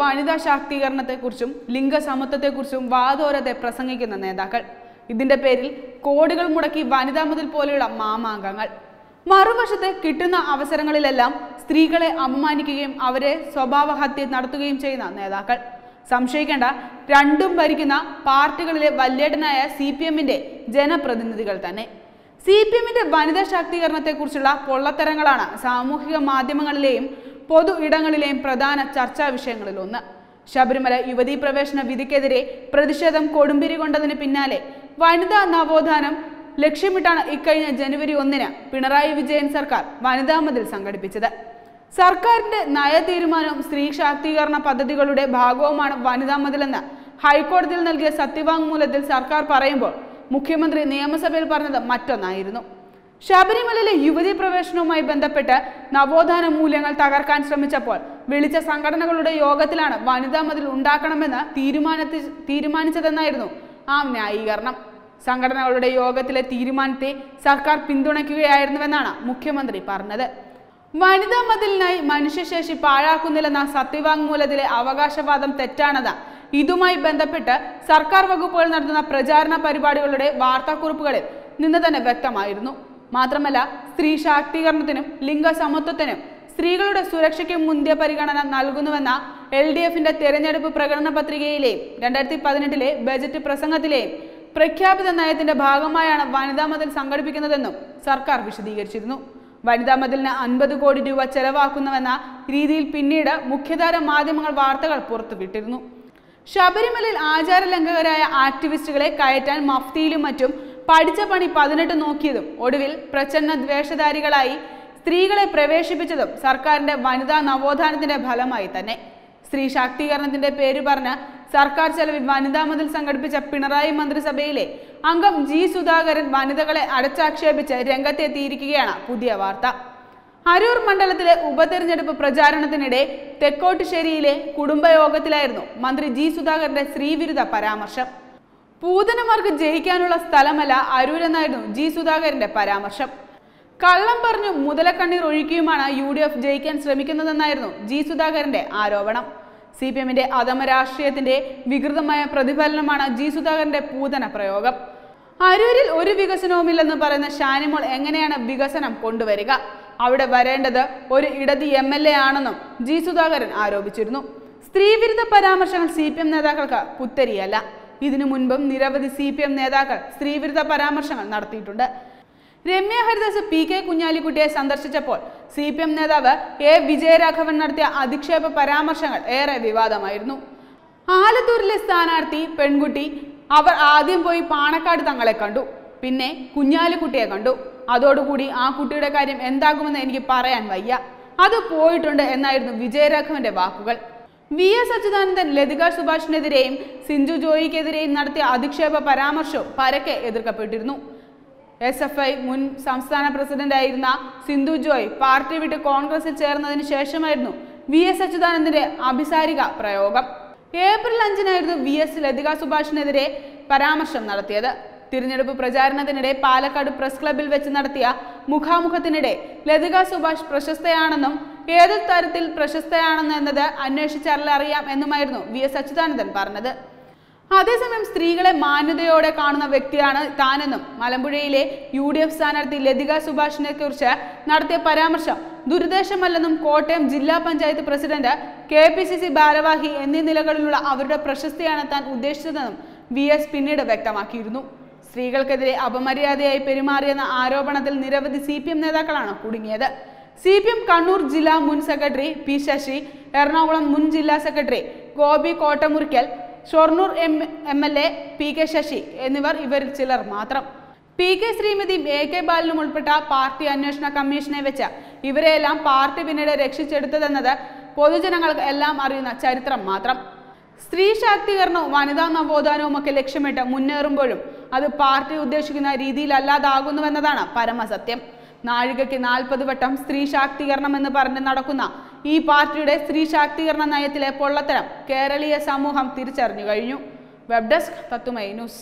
വനിതാ ശാക്തീകരണത്തെക്കുറിച്ചും ലിംഗസമത്വത്തെക്കുറിച്ചും വാതോരത്തെ പ്രസംഗിക്കുന്ന നേതാക്കൾ. ഇതിന്റെ പേരിൽ കോടികൾ മുടക്കി വനിതാ മുതൽ പോലെയുള്ള മാമാങ്കങ്ങൾ. മറുവശത്ത് കിട്ടുന്ന അവസരങ്ങളിലെല്ലാം സ്ത്രീകളെ അപമാനിക്കുകയും അവരെ സ്വഭാവഹത്യ നടത്തുകയും ചെയ്യുന്ന നേതാക്കൾ. സംശയിക്കേണ്ട രണ്ടും ഭരിക്കുന്ന പാർട്ടികളിലെ വല്യേട്ടനായ സി പി എമ്മിന്റെ ജനപ്രതിനിധികൾ തന്നെ. സി പി എമ്മിന്റെ വനിതാ ശാക്തീകരണത്തെക്കുറിച്ചുള്ള പൊള്ളത്തരങ്ങളാണ് സാമൂഹിക മാധ്യമങ്ങളിലെയും പൊതു ഇടങ്ങളിലെയും പ്രധാന ചർച്ചാ വിഷയങ്ങളിലൊന്ന് ശബരിമല യുവതീ പ്രവേശന വിധിക്കെതിരെ പ്രതിഷേധം കൊടുമ്പിരി കൊണ്ടതിന് പിന്നാലെ വനിതാ നവോത്ഥാനം ലക്ഷ്യമിട്ടാണ് ഇക്കഴിഞ്ഞ ജനുവരി ഒന്നിന് പിണറായി വിജയൻ സർക്കാർ വനിതാ മതിൽ സംഘടിപ്പിച്ചത്. സർക്കാരിന്റെ നയ തീരുമാനവും സ്ത്രീ ശാക്തീകരണ പദ്ധതികളുടെ ഭാഗവുമാണ് വനിതാ മതിലെന്ന് ഹൈക്കോടതിയിൽ നൽകിയ സത്യവാങ്മൂലത്തിൽ സർക്കാർ പറയുമ്പോൾ മുഖ്യമന്ത്രി നിയമസഭയിൽ പറഞ്ഞത് മറ്റൊന്നായിരുന്നു. ശബരിമലയിലെ യുവതി പ്രവേശനവുമായി ബന്ധപ്പെട്ട് നവോത്ഥാന മൂല്യങ്ങൾ തകർക്കാൻ ശ്രമിച്ചപ്പോൾ വിളിച്ച സംഘടനകളുടെ യോഗത്തിലാണ് വനിതാ മതിൽ ഉണ്ടാക്കണമെന്ന് തീരുമാനത്തി തീരുമാനിച്ചതെന്നായിരുന്നു ആ ന്യായീകരണം. സംഘടനകളുടെ യോഗത്തിലെ തീരുമാനത്തെ സർക്കാർ പിന്തുണയ്ക്കുകയായിരുന്നുവെന്നാണ് മുഖ്യമന്ത്രി പറഞ്ഞത്. വനിതാ മതിലിനായി മനുഷ്യശേഷി പാഴാക്കുന്നില്ലെന്ന സത്യവാങ്മൂലത്തിലെ അവകാശവാദം തെറ്റാണെന്ന് ഇതുമായി ബന്ധപ്പെട്ട് സർക്കാർ വകുപ്പുകൾ നടത്തുന്ന പ്രചാരണ പരിപാടികളുടെ വാർത്താക്കുറിപ്പുകളിൽ നിന്ന് തന്നെ വ്യക്തമായിരുന്നു. മാത്രമല്ല സ്ത്രീ ശാക്തീകരണത്തിനും ലിംഗസമത്വത്തിനും സ്ത്രീകളുടെ സുരക്ഷയ്ക്കും മുന്തിയ പരിഗണന നൽകുന്നുവെന്ന എൽ ഡി എഫിന്റെ തെരഞ്ഞെടുപ്പ് പ്രകടന പത്രികയിലെയും രണ്ടായിരത്തി പതിനെട്ടിലെ ബജറ്റ് പ്രസംഗത്തിലെയും പ്രഖ്യാപിത നയത്തിന്റെ ഭാഗമായാണ് വനിതാ മതിൽ സംഘടിപ്പിക്കുന്നതെന്നും സർക്കാർ വിശദീകരിച്ചിരുന്നു. വനിതാ മതിലിന് അൻപത് കോടി രൂപ ചെലവാക്കുന്നുവെന്ന രീതിയിൽ പിന്നീട് മുഖ്യധാര മാധ്യമങ്ങൾ വാർത്തകൾ പുറത്തുവിട്ടിരുന്നു. ശബരിമലയിൽ ആചാരലംഘകരായ ആക്ടിവിസ്റ്റുകളെ കയറ്റാൻ മഫ്തിയിലും മറ്റും പഠിച്ച പണി പതിനെട്ട് നോക്കിയതും ഒടുവിൽ പ്രച്ഛന്ന ദ്വേഷധാരികളായി സ്ത്രീകളെ പ്രവേശിപ്പിച്ചതും സർക്കാരിന്റെ വനിതാ നവോത്ഥാനത്തിന്റെ ഫലമായി തന്നെ. സ്ത്രീ ശാക്തീകരണത്തിന്റെ പേര് പറഞ്ഞ് സർക്കാർ ചെലവിൽ വനിതാ മതിൽ സംഘടിപ്പിച്ച പിണറായി മന്ത്രിസഭയിലെ അംഗം ജി സുധാകരൻ വനിതകളെ അടച്ചാക്ഷേപിച്ച് രംഗത്തെത്തിയിരിക്കുകയാണ് പുതിയ വാർത്ത. അരൂർ മണ്ഡലത്തിലെ ഉപതെരഞ്ഞെടുപ്പ് പ്രചാരണത്തിനിടെ തെക്കോട്ടുശ്ശേരിയിലെ കുടുംബയോഗത്തിലായിരുന്നു മന്ത്രി ജി സുധാകരന്റെ സ്ത്രീവിരുദ്ധ പരാമർശം. പൂതനമാർക്ക് ജയിക്കാനുള്ള സ്ഥലമല്ല അരൂരെന്നായിരുന്നു ജി സുധാകരന്റെ പരാമർശം. കള്ളം പറഞ്ഞു മുതലക്കണ്ണീർ ഒഴിക്കുകയുമാണ് യു ഡി എഫ് ജയിക്കാൻ ശ്രമിക്കുന്നതെന്നായിരുന്നു ജി സുധാകരന്റെ ആരോപണം. സി പി എമ്മിന്റെ അധമ രാഷ്ട്രീയത്തിന്റെ വികൃതമായ പ്രതിഫലനമാണ് ജി സുധാകരന്റെ പൂതന പ്രയോഗം. അരൂരിൽ ഒരു വികസനവുമില്ലെന്ന് പറയുന്ന ഷാനിമോൾ എങ്ങനെയാണ് വികസനം കൊണ്ടുവരിക? അവിടെ വരേണ്ടത് ഒരു ഇടതി എം എൽ എ ആണെന്നും ജി സുധാകരൻ ആരോപിച്ചിരുന്നു. സ്ത്രീവിരുദ്ധ പരാമർശങ്ങൾ സി പി എം നേതാക്കൾക്ക് പുത്തരിയല്ല. ഇതിനു മുൻപും നിരവധി സി പി എം നേതാക്കൾ സ്ത്രീവിരുദ്ധ പരാമർശങ്ങൾ നടത്തിയിട്ടുണ്ട്. രമ്യ ഹരിദാസ് പി കെ കുഞ്ഞാലിക്കുട്ടിയെ സന്ദർശിച്ചപ്പോൾ സി പി എം നേതാവ് എ വിജയരാഘവൻ നടത്തിയ അധിക്ഷേപ പരാമർശങ്ങൾ ഏറെ വിവാദമായിരുന്നു. ആലത്തൂരിലെ സ്ഥാനാർത്ഥി പെൺകുട്ടി അവർ ആദ്യം പോയി പാണക്കാട് തങ്ങളെ കണ്ടു പിന്നെ കുഞ്ഞാലിക്കുട്ടിയെ കണ്ടു. അതോടുകൂടി ആ കുട്ടിയുടെ കാര്യം എന്താകുമെന്ന് എനിക്ക് പറയാൻ വയ്യ. അത് പോയിട്ടുണ്ട് എന്നായിരുന്നു വിജയരാഘവന്റെ വാക്കുകൾ. വി എസ് അച്യുതാനന്ദൻ ലതിക സുഭാഷിനെതിരെയും സിഞ്ചു ജോയിക്കെതിരെയും നടത്തിയ അധിക്ഷേപ പരാമർശവും പരക്കെ എതിർക്കപ്പെട്ടിരുന്നു. എസ് എഫ് ഐ മുൻ സംസ്ഥാന പ്രസിഡന്റായിരുന്ന സിന്ധു ജോയ് പാർട്ടി വിട്ട് കോൺഗ്രസിൽ ചേർന്നതിന് ശേഷമായിരുന്നു വി എസ് അച്യുതാനന്ദന്റെ അഭിസാരിക പ്രയോഗം. ഏപ്രിൽ അഞ്ചിനായിരുന്നു വി എസ് ലതിക സുഭാഷിനെതിരെ പരാമർശം നടത്തിയത്. തിരഞ്ഞെടുപ്പ് പ്രചാരണത്തിനിടെ പാലക്കാട് പ്രസ് ക്ലബിൽ വെച്ച് നടത്തിയ മുഖാമുഖത്തിനിടെ ലതിക സുഭാഷ് പ്രശസ്തയാണെന്നും ഏത് തരത്തിൽ പ്രശസ്തയാണെന്ന് എന്നത് അന്വേഷിച്ചറിയാം എന്നുമായിരുന്നു വി എസ് അച്യുതാനന്ദൻ പറഞ്ഞത്. അതേസമയം സ്ത്രീകളെ മാന്യതയോടെ കാണുന്ന വ്യക്തിയാണ് താനെന്നും മലമ്പുഴയിലെ യു ഡി എഫ് സ്ഥാനാർത്ഥി ലതിക സുഭാഷിനെ കുറിച്ച് നടത്തിയ പരാമർശം ദുരുദ്ദേശമല്ലെന്നും കോട്ടയം ജില്ലാ panchayat president K P C C ഭാരവാഹി എന്നീ നിലകളിലുള്ള അവരുടെ പ്രശസ്തിയാണ് താൻ ഉദ്ദേശിച്ചതെന്നും വി എസ് പിന്നീട് വ്യക്തമാക്കിയിരുന്നു. സ്ത്രീകൾക്കെതിരെ അപമര്യാദയായി പെരുമാറിയെന്ന ആരോപണത്തിൽ നിരവധി സി പി എം നേതാക്കളാണ് കുടുങ്ങിയത്. സി പി എം കണ്ണൂർ ജില്ലാ മുൻ സെക്രട്ടറി പി ശശി എറണാകുളം മുൻ ജില്ലാ secretary Gopi Kottamurikkal Shoranur M M L A P K Sasi എന്നിവർ ഇവരിൽ ചിലർ മാത്രം. പി കെ ശ്രീമതിയും എ കെ ബാലനും ഉൾപ്പെട്ട പാർട്ടി അന്വേഷണ കമ്മീഷനെ വെച്ച് ഇവരെയെല്ലാം പാർട്ടി പിന്നീട് രക്ഷിച്ചെടുത്തതെന്നത് പൊതുജനങ്ങൾക്ക് എല്ലാം അറിയുന്ന ചരിത്രം മാത്രം. സ്ത്രീ ശാക്തീകരണവും വനിതാ നവോത്ഥാനവും ഒക്കെ ലക്ഷ്യമിട്ട് മുന്നേറുമ്പോഴും അത് പാർട്ടി ഉദ്ദേശിക്കുന്ന രീതിയിലല്ലാതാകുന്നുവെന്നതാണ് പരമസത്യം. നാഴികയ്ക്ക് നാൽപ്പത് വട്ടം സ്ത്രീ ശാക്തീകരണം എന്ന് പറഞ്ഞ് നടക്കുന്ന ഈ പാർട്ടിയുടെ സ്ത്രീ ശാക്തീകരണ നയത്തിലെ പൊള്ളത്തരം കേരളീയ സമൂഹം തിരിച്ചറിഞ്ഞു കഴിഞ്ഞു. വെബ് ഡെസ്ക് തത്തുമൈ ന്യൂസ്.